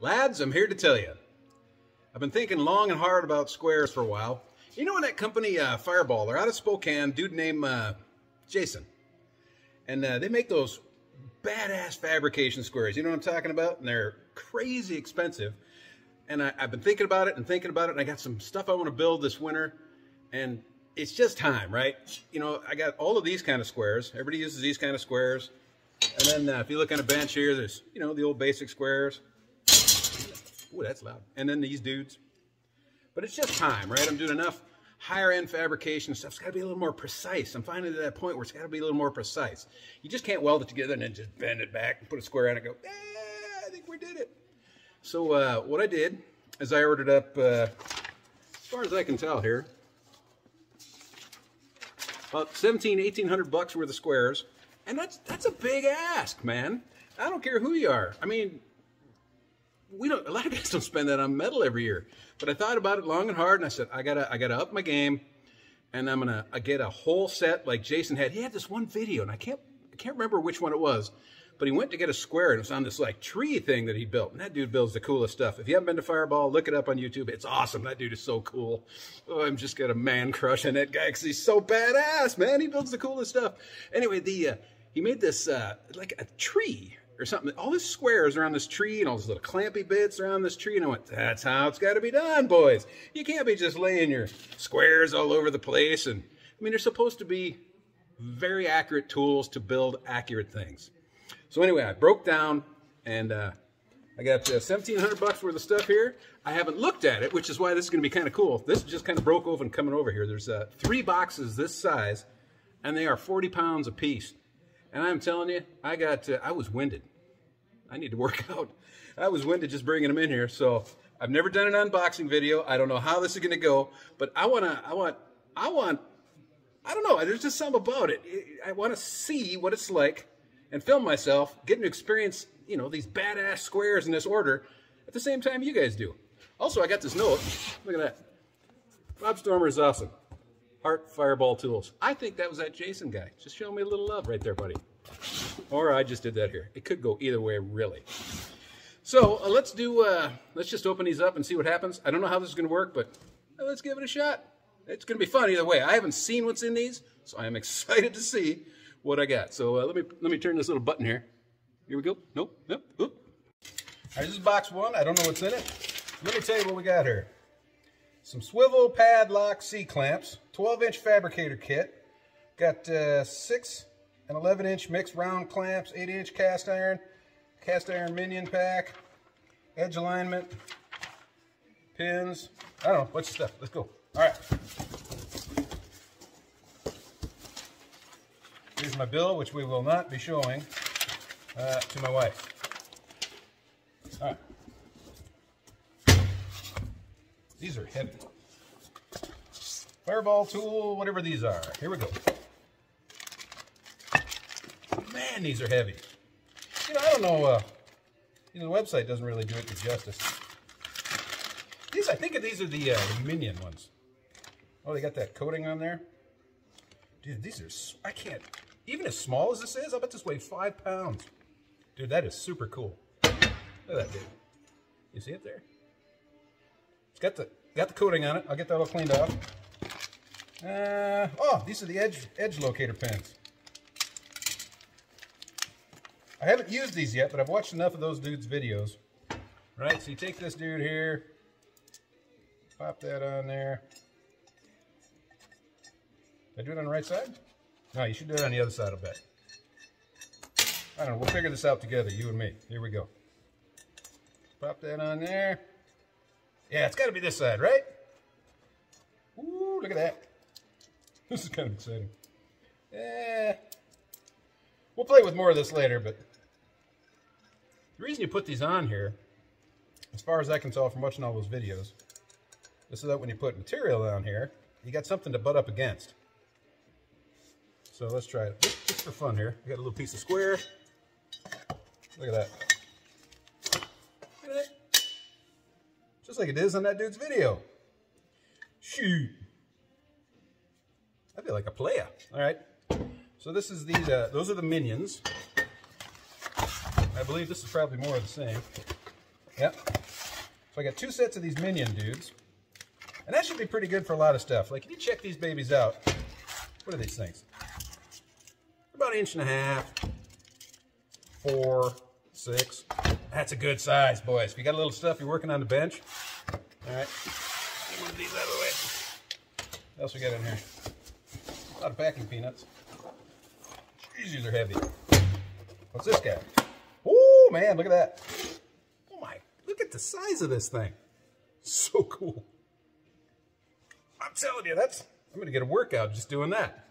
Lads, I'm here to tell you. I've been thinking long and hard about squares for a while. You know in that company, uh, Fireball, they're out of Spokane, dude named uh, Jason. And uh, they make those badass fabrication squares. You know what I'm talking about? And they're crazy expensive. And I, have been thinking about it and thinking about it, and I got some stuff I want to build this winter. And it's just time, right? You know, I got all of these kind of squares. Everybody uses these kind of squares. And then uh, if you look on a bench here, there's, you know, the old basic squares. Ooh, that's loud. And then these dudes. But it's just time, right? I'm doing enough higher end fabrication stuff. It's got to be a little more precise. I'm finally to that point where it's got to be a little more precise. You just can't weld it together and then just bend it back and put a square on it and go, eh, I think we did it. So uh, what I did is I ordered up, uh, as far as I can tell here, about 17, 1800 bucks worth of squares. And that's, that's a big ask, man. I don't care who you are. I mean, we don't, a lot of guys don't spend that on metal every year. But I thought about it long and hard and I said, I gotta, I gotta up my game and I'm gonna I get a whole set like Jason had. He had this one video and I can't, I can't remember which one it was, but he went to get a square and it was on this like tree thing that he built. And that dude builds the coolest stuff. If you haven't been to Fireball, look it up on YouTube. It's awesome. That dude is so cool. Oh, I'm just got a man crush on that guy because he's so badass, man. He builds the coolest stuff. Anyway, the, uh, he made this, uh, like a tree or something. All these squares around this tree and all these little clampy bits around this tree. And I went, that's how it's got to be done, boys. You can't be just laying your squares all over the place. And I mean, they're supposed to be very accurate tools to build accurate things. So anyway, I broke down and uh, I got uh, 1700 bucks worth of stuff here. I haven't looked at it, which is why this is going to be kind of cool. This just kind of broke open coming over here. There's uh, three boxes this size, and they are 40 pounds a piece. And I'm telling you, I got, uh, I was winded. I need to work out. I was winded just bringing them in here. So I've never done an unboxing video. I don't know how this is going to go, but I want to, I want, I want, I don't know. There's just something about it. I want to see what it's like and film myself, getting to experience, you know, these badass squares in this order at the same time you guys do. Also, I got this note. Look at that. Bob Stormer is awesome. Heart Fireball Tools. I think that was that Jason guy. Just showing me a little love right there, buddy. Or I just did that here. It could go either way, really. So uh, let's do, uh, let's just open these up and see what happens. I don't know how this is going to work, but uh, let's give it a shot. It's going to be fun either way. I haven't seen what's in these, so I am excited to see what I got. So uh, let me let me turn this little button here. Here we go. Nope. Nope. Oop. All right, this is box one. I don't know what's in it. Let me tell you what we got here. Some swivel padlock C-clamps, 12-inch fabricator kit. Got uh, 6 and 11-inch mixed round clamps, 8-inch cast iron, cast iron minion pack, edge alignment, pins. I don't know. What's the stuff? Let's go. All right. Here's my bill, which we will not be showing uh, to my wife. All right. These are heavy. Fireball tool, whatever these are. Here we go. Man, these are heavy. You know, I don't know, uh, you know, the website doesn't really do it justice. These, I think these are the, uh, Minion ones. Oh, they got that coating on there. Dude, these are, I can't, even as small as this is, I bet this weighs five pounds. Dude, that is super cool. Look at that dude. You see it there? It's got the got the coating on it. I'll get that all cleaned off. Uh, oh, these are the edge edge locator pins. I haven't used these yet, but I've watched enough of those dudes' videos. Right, so you take this dude here, pop that on there. Did I do it on the right side? No, you should do it on the other side, I bet. I don't know. We'll figure this out together, you and me. Here we go. Pop that on there. Yeah, it's got to be this side, right? Ooh, look at that. This is kind of exciting. Yeah. We'll play with more of this later, but the reason you put these on here, as far as I can tell from watching all those videos, is so that when you put material on here, you got something to butt up against. So let's try it. Just, just for fun here. We got a little piece of square. Look at that. Just like it is on that dude's video. Shoot. I feel like a player. All right. So this is these, uh, those are the minions. I believe this is probably more of the same. Yep. So I got two sets of these Minion dudes. And that should be pretty good for a lot of stuff. Like if you check these babies out, what are these things? About an inch and a half, four, six. That's a good size, boys. If you got a little stuff you're working on the bench, all right. Get one of these out of the way. What else we got in here? A lot of packing peanuts. Jeez, these are heavy. What's this guy? Oh man, look at that. Oh my, look at the size of this thing. So cool. I'm telling you, that's, I'm gonna get a workout just doing that.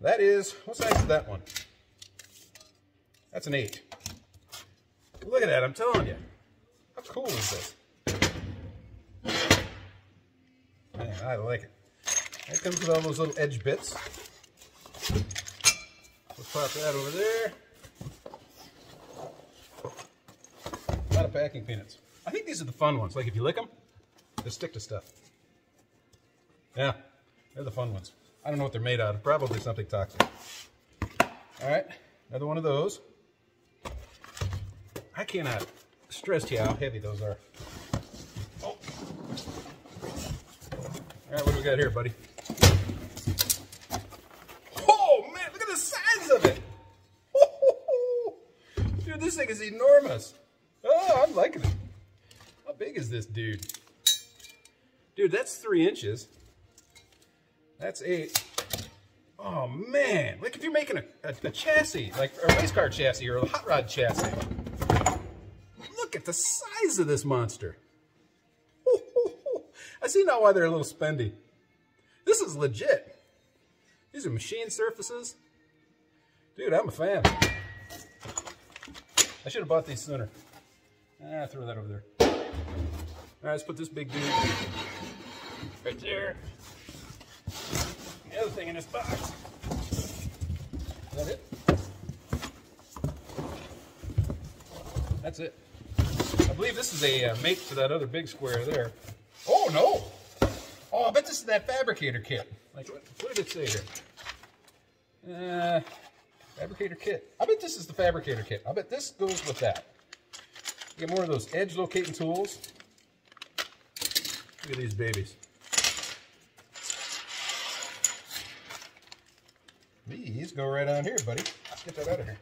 That is, what size is that one? That's an eight. Look at that, I'm telling you. How cool is this? Man, I like it. That comes with all those little edge bits. Let's pop that over there. A lot of packing peanuts. I think these are the fun ones. Like if you lick them, they stick to stuff. Yeah, they're the fun ones. I don't know what they're made out of. Probably something toxic. All right, another one of those. I cannot uh, stress to you how heavy those are. Oh. All right, what do we got here, buddy? Oh, man, look at the size of it. Dude, this thing is enormous. Oh, I'm liking it. How big is this dude? Dude, that's three inches. That's eight. Oh man, like if you're making a, a, a, chassis, like a race car chassis or a hot rod chassis. The size of this monster. I see now why they're a little spendy. This is legit. These are machine surfaces. Dude, I'm a fan. I should have bought these sooner. Ah, throw that over there. All right, let's put this big dude right there. The other thing in this box. Is that it? That's it. I believe this is a uh, mate to that other big square there. Oh, no. Oh, I bet this is that fabricator kit. Like, what, what did it say here? Uh, fabricator kit. I bet this is the fabricator kit. I bet this goes with that. Get more of those edge locating tools. Look at these babies. These go right on here, buddy. Let's get that out of here.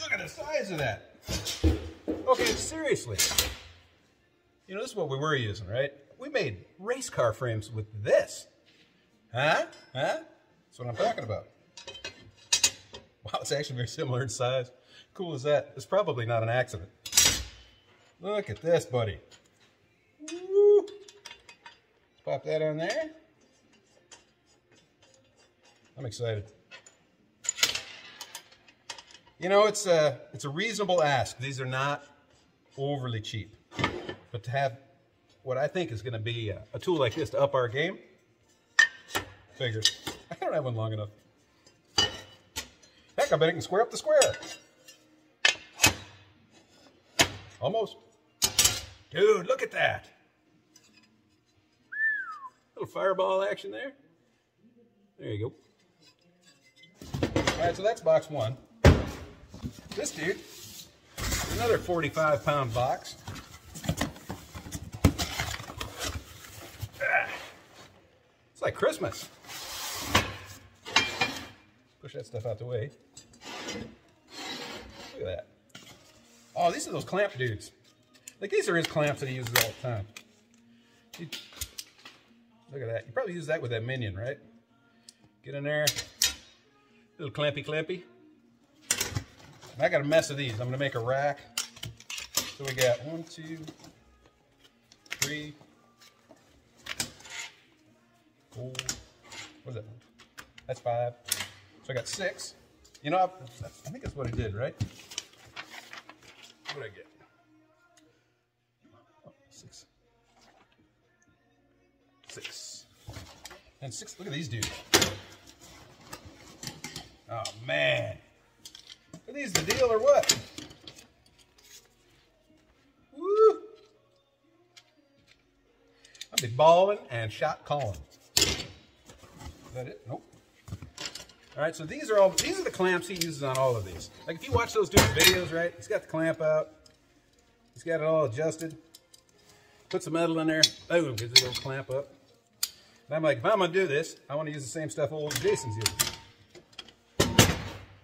Look at the size of that. Okay, seriously. You know, this is what we were using, right? We made race car frames with this. Huh? Huh? That's what I'm talking about. Wow, it's actually very similar in size. Cool as that. It's probably not an accident. Look at this, buddy. Woo. Pop that on there. I'm excited. You know, it's a, it's a reasonable ask. These are not overly cheap. But to have what I think is going to be a, a, tool like this to up our game, figures. I don't have one long enough. Heck, I bet it can square up the square. Almost. Dude, look at that. Little fireball action there. There you go. All right, so that's box one. This dude, another 45 pound box. It's like Christmas. Push that stuff out the way. Look at that. Oh, these are those clamp dudes. Like these are his clamps that he uses all the time. He, look at that. You probably use that with that minion, right? Get in there. Little clampy clampy. I got a mess of these. I'm going to make a rack. So we got one, two, three, four. What's that? That's five. So I got six. You know, I, I think that's what I did, right? What did I get? Six. Six. And six. Look at these dudes. Oh, man. Are these the deal or what? Woo! I'll be balling and shot calling. Is that it? Nope. All right, so these are all these are the clamps he uses on all of these. Like if you watch those dudes' videos, right? He's got the clamp out. He's got it all adjusted. Put some metal in there. Boom, gives it a little clamp up. And I'm like, if I'm gonna do this, I want to use the same stuff old Jason's using.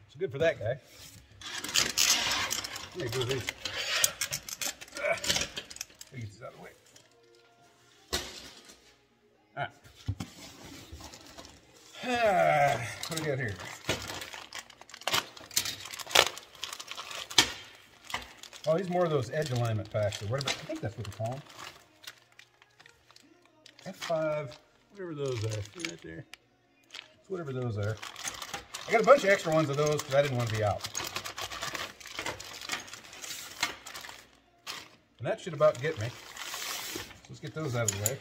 It's good for that guy. Me move these. Ah, get these out of the way. Ah, what do we got here? Oh, these more of those edge alignment packs or whatever. I think that's what they call them. F5, whatever those are. Right there? It's whatever those are. I got a bunch of extra ones of those because I didn't want to be out. And that should about get me. Let's get those out of the way.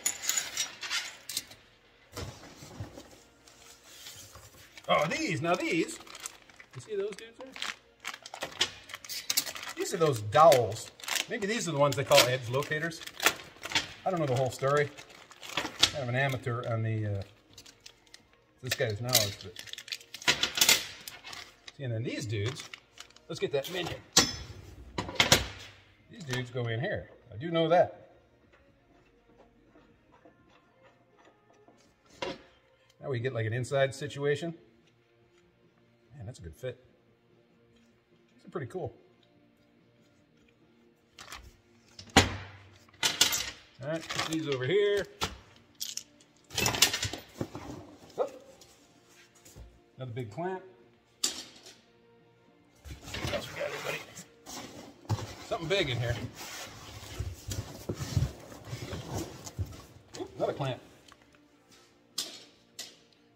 Oh, these. Now these. You see those dudes there? These are those dowels. Maybe these are the ones they call edge locators. I don't know the whole story. Kind of an amateur on the uh, this guy's knowledge, but see, and then these dudes. Let's get that minion. These dudes go in here. I do know that. Now we get like an inside situation. Man, that's a good fit. It's pretty cool. All right, put these over here. Oh. Another big clamp. Something big in here. Ooh, another clamp.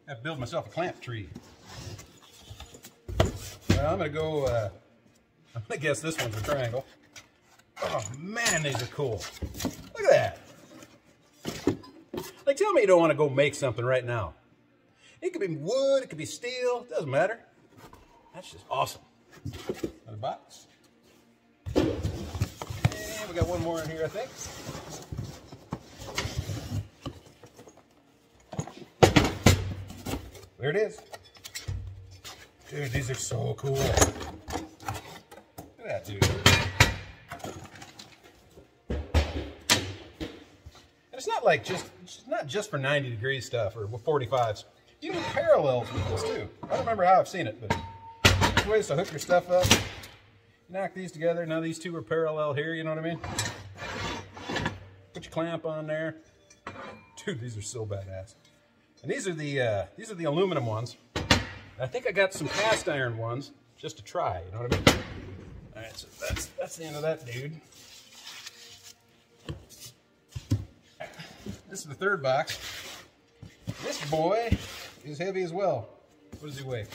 I build myself a clamp tree. Well, I'm gonna go, uh, I'm gonna guess this one's a triangle. Oh man, these are cool. Look at that. Like, tell me you don't want to go make something right now. It could be wood, it could be steel, doesn't matter. That's just awesome. Another box. We got one more in here, I think. There it is. Dude, these are so cool. Look at that, dude. And it's not like just, it's not just for 90 degree stuff or 45s. You can do parallels with this too. I don't remember how I've seen it, but ways to hook your stuff up. Knock these together. Now these two are parallel here, you know what I mean? Put your clamp on there. Dude, these are so badass. And these are the uh, these are the aluminum ones. I think I got some cast iron ones just to try, you know what I mean? All right, so that's that's the end of that dude. This is the third box. This boy is heavy as well. What does he weigh?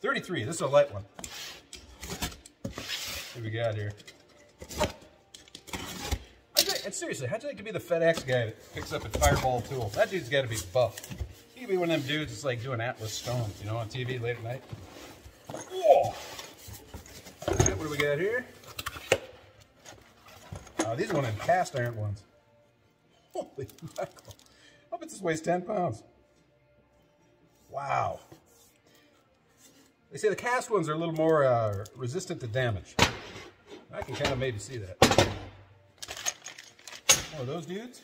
33. This is a light one. What we got here? And seriously, how'd you like to be the FedEx guy that picks up a fireball tool? That dude's got to be buff. He could be one of them dudes that's like doing Atlas stones, you know, on TV late at night. Whoa! Right, what do we got here? Oh, these are one of them cast iron ones. Holy mackerel. I bet this weighs 10 pounds. Wow. They say the cast ones are a little more uh, resistant to damage. I can kind of maybe see that. Oh, those dudes?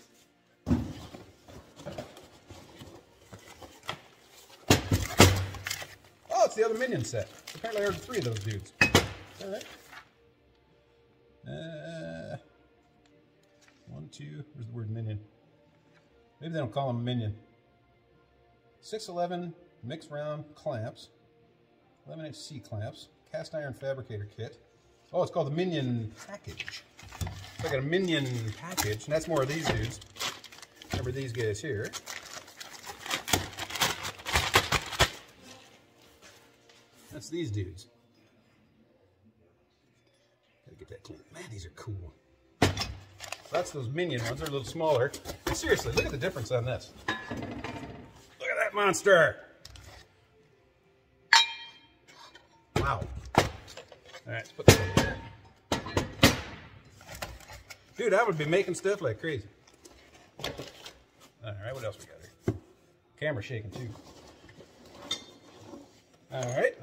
Oh, it's the other minion set. Apparently I heard three of those dudes. All right. Uh, one, two, where's the word minion? Maybe they don't call them minion. 611 mixed round clamps, 11 inch C clamps, cast iron fabricator kit. Oh, it's called the Minion package. So I got a Minion package, and that's more of these dudes. Remember these guys here. That's these dudes. Gotta get that clean. Man, these are cool. That's those Minion ones. They're a little smaller. Seriously, look at the difference on this. Look at that monster. Wow. All right, let's put in there. Dude, I would be making stuff like crazy. All right, what else we got here? Camera shaking too. All right.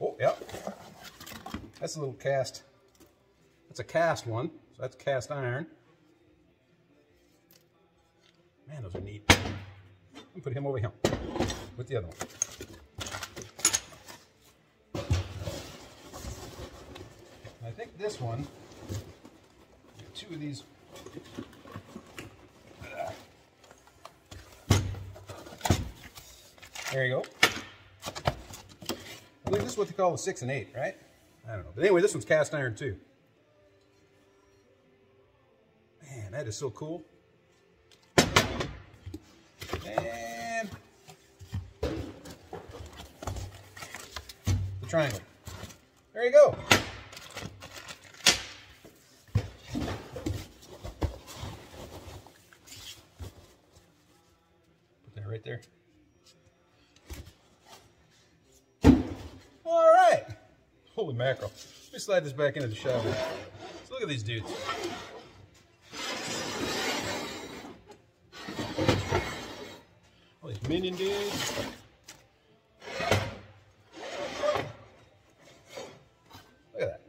Oh, yep. That's a little cast. That's a cast one. So that's cast iron. Man, those are neat. I'm put him over here with the other one. I think this one, two of these. There you go. I believe this is what they call the six and eight, right? I don't know. But anyway, this one's cast iron too. Man, that is so cool. And the triangle. There you go. Put that right there. All right. Holy mackerel. Let me slide this back into the shower. So look at these dudes. All these minion dudes. Look at that.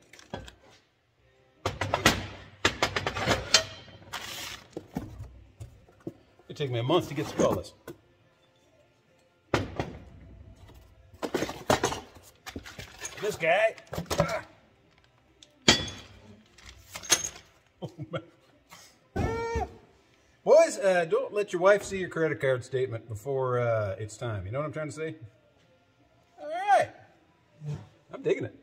It'd take me a month to get through all this. This guy. Oh. Boys, uh, don't let your wife see your credit card statement before uh, it's time. You know what I'm trying to say? All right. I'm digging it.